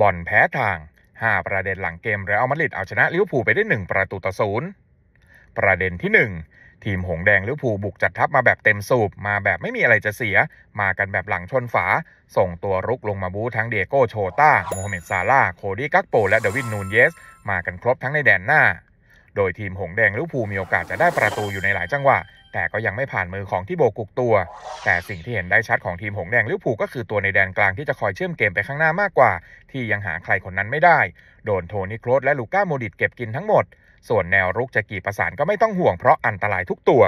บอลแพ้ทาง 5 ประเด็นหลังเกมเรอัลมาดริดเอาชนะลิเวอร์พูลไปได้ 1 ประตูต่อศูนย์ประเด็นที่ 1 ทีมหงแดงลิเวอร์พูลบุกจัดทัพมาแบบเต็มสูบ มาแบบไม่มีอะไรจะเสีย มากันแบบหลังชนฝา ส่งตัวรุกลงมาบู๊ทั้งดิโอโก้โชต้าโมฮัมเหม็ดซาลาโคดี้กักโป และดาร์วินนูนเญซ มากันครบทั้งในแดนหน้า โดยทีมหงแดงลิเวอร์พูลมีโอกาสจะได้ประตูอยู่ในหลายจังหวะ แต่ก็ยังไม่ผ่านมือของติโบต์กูร์ตัวส์ แต่สิ่งที่เห็นได้ชัดของทีมหงแดงลิเวอร์พูลก็คือตัวในแดนกลางที่จะคอยเชื่อมเกมไปข้างหน้ามากกว่า ที่ยังหาใครคนนั้นไม่ได้ โดนโทนี่โครสและลูก้าโมดริชเก็บกินทั้งหมด ส่วนแนวรุกจะกี่ประสานก็ไม่ต้องห่วงเพราะอันตรายทุกตัว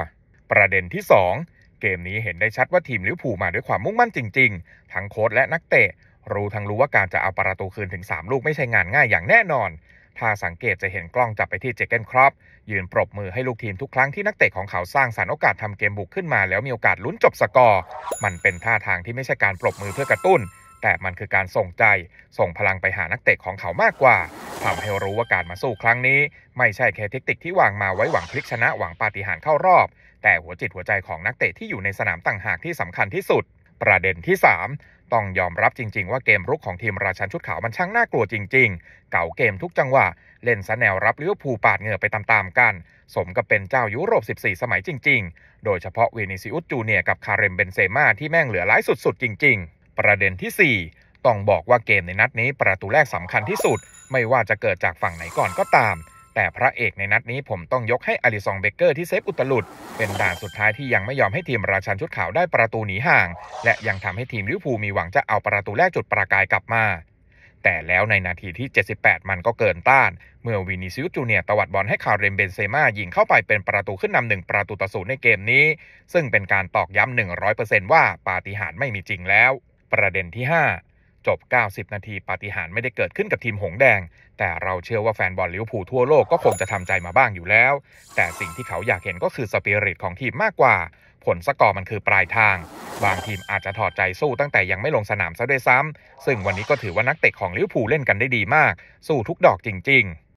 ประเด็นที่ 2 เกมนี้เห็นได้ชัดว่าทีมลิเวอร์พูลมาด้วยความมุ่งมั่นจริง ๆ ทั้งโค้ชและนักเตะรู้ทั้งรู้ว่าการจะเอาประตูคืนถึง 3 ลูกไม่ใช่งานง่ายอย่างแน่นอน ถ้าสังเกตจะเห็นกล้องจับไปที่เจอร์เก้นคล็อปป์ยืนปรบมือให้ลูกทีมทุกครั้งที่นักเตะของเขาสร้างสรรค์โอกาสทำเกมบุกขึ้นมาแล้วมีโอกาสลุ้นจบสกอร์ มันเป็นท่าทางที่ไม่ใช่การปรบมือเพื่อกระตุ้น แต่มันคือการส่งใจ ส่งพลังไปหานักเตะของเขามากกว่าทำให้รู้ว่าการมาสู้ครั้งนี้ ไม่ใช่แค่เทคนิคที่วางมาไว้หวังพลิกชนะหวังปาฏิหาริย์เข้ารอบ แต่หัวจิตหัวใจของนักเตะที่อยู่ในสนามต่างหากที่สำคัญที่สุด ประเด็นที่ 3 ต้องยอมรับจริง ๆ ว่าเกมรุกของทีมราชันชุดขาวมันช่างน่ากลัวจริง ๆ เก๋าเกมทุกจังหวะ เล่นซะแนวรับลิเวอร์พูลปาดเหงื่อไปตามๆกัน สมกับเป็นเจ้ายุโรป 14 สมัยจริง ๆ โดยเฉพาะวินิซิอุสจูเนียร์กับคาริมเบนเซม่าที่แม่งเหลือร้ายสุดๆ จริง ๆ ประเด็นที่ 4 ต้องบอกว่าเกมในนัดนี้ประตูแรกสำคัญที่สุด ไม่ว่าจะเกิดจากฝั่งไหนก่อนก็ตาม แต่พระเอกในนัดนี้ผมต้องยกให้อลิสซงเบ็คเกอร์ที่เซฟอุตลุด เป็นด่านสุดท้ายที่ยังไม่ยอมให้ทีมราชันชุดขาวได้ประตูหนีห่าง และยังทำให้ทีมลิเวอร์พูลมีหวังจะเอาประตูแรกจุดประกายกลับมา แต่แล้วในนาทีที่ 78 มันก็เกินต้าน เมื่อวินิซิอุสจูเนียร์ตวัดบอลให้คาริมเบนเซม่ายิงเข้าไปเป็นประตูขึ้นนำหนึ่งประตูต่อศูนย์ในเกมนี้ ซึ่งเป็นการตอกย้ำ100%ว่าปาฏิหาริย์ไม่มีจริงแล้ว ประเด็นที่ 5 จบ 90 นาทีปาฏิหาริย์ไม่ได้เกิดขึ้นกับทีมหงแดง แต่เราเชื่อว่าแฟนบอลลิเวอร์พูลทั่วโลกก็คงจะทำใจมาบ้างอยู่แล้ว แต่สิ่งที่เขาอยากเห็นก็คือสปิริตของทีมมากกว่า ผลสกอร์มันคือปลายทาง บางทีมอาจจะถอดใจสู้ตั้งแต่ยังไม่ลงสนามซะด้วยซ้ำซึ่งวันนี้ก็ถือว่านักเตะของลิเวอร์พูลเล่นกันได้ดีมาก สู้ทุกดอกจริง ๆ